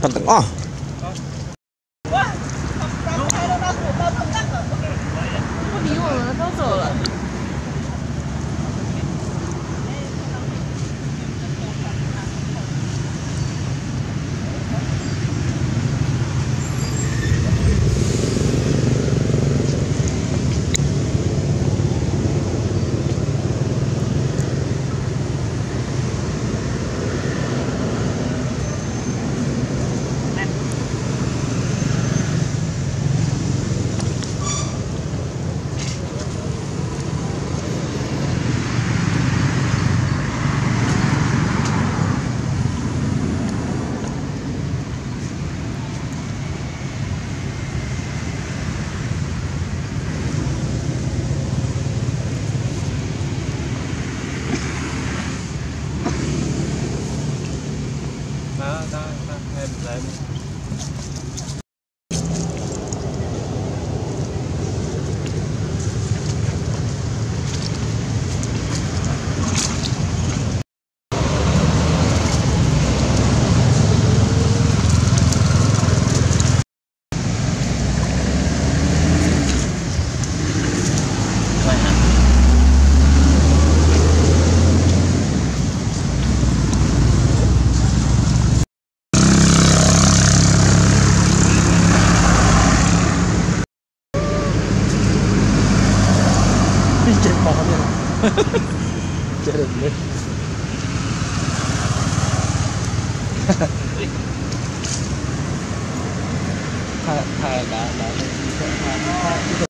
等等哦。太难难了，太难了。